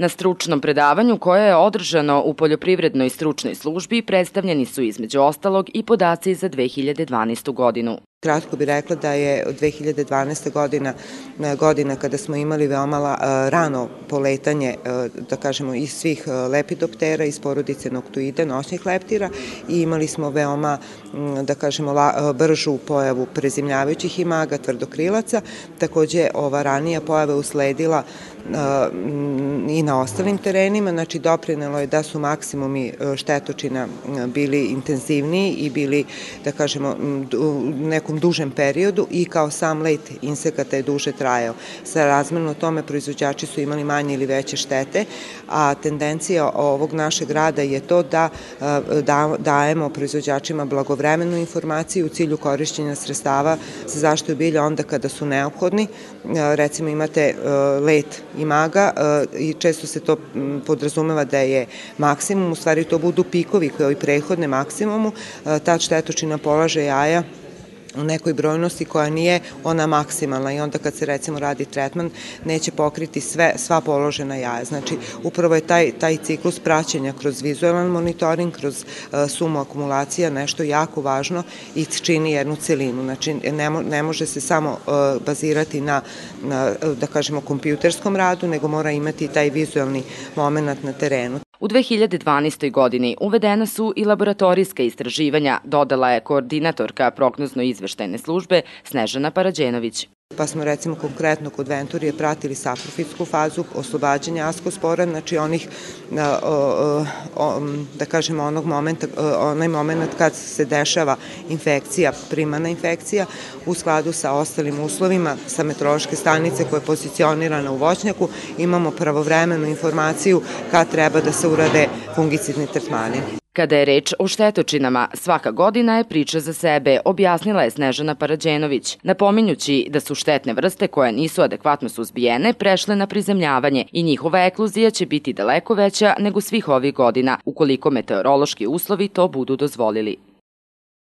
Na stručnom predavanju koje je održano u poljoprivrednoj stručnoj službi predstavljeni su između ostalog i podaci za 2012. godinu. Kratko bih rekla da je 2012. godina godina kada smo imali veoma rano poletanje, da kažemo, iz svih lepidoptera, iz porodice noktuide, noćnih leptira i imali smo veoma, da kažemo, bržu pojavu prezimljavajućih imaga, tvrdokrilaca. Takođe, ova ranija pojava usledila i na ostalim terenima, znači doprinelo je da su maksimumi štetočina bili intenzivniji i bili, da kažemo, u nekom dužem periodu i kao sam let insekata je duže trajao. Sa razmerno tome proizvođači su imali manje ili veće štete, a tendencija ovog našeg rada je to da, da dajemo proizvođačima blagovremenu informaciju u cilju korišćenja sredstava za zaštitu bilja onda kada su neophodni. Recimo imate let imaga i često se to podrazumeva da je maksimum, u stvari to budu pikovi kao i prehodne maksimumu, ta štetočina polaže jaja u nekoj brojnosti koja nije ona maksimalna i onda kad se recimo radi tretman neće pokriti sve, sva položena jaja. Znači upravo je taj, taj ciklus praćenja kroz vizualan monitoring, kroz uh, sumu akumulacija nešto jako važno i čini jednu celinu. Znači ne, mo, ne može se samo uh, bazirati na, na, da kažemo, kompjuterskom radu, nego mora imati taj vizualni moment na terenu. U 2012. godini uvedena su i laboratorijska istraživanja, dodala je koordinatorka prognozno-izveštajne službe Snežana Parađenović pa smo recimo konkretno kod Venturije pratili saprofitsku fazu oslobađanja askospora, znači onih, da kažemo, onog momenta, onaj moment kad se dešava infekcija, primana infekcija, u skladu sa ostalim uslovima sa meteorološke stanice koja je pozicionirana u voćnjaku, imamo pravovremenu informaciju kad treba da se urade fungicidni tretmani. Kada je reč o štetočinama, svaka godina je priča za sebe, objasnila je Snežana Parađenović, napominjući da su štetne vrste koje nisu adekvatno suzbijene prešle na prizemljavanje i njihova ekluzija će biti daleko veća nego svih ovih godina, ukoliko meteorološki uslovi to budu dozvolili.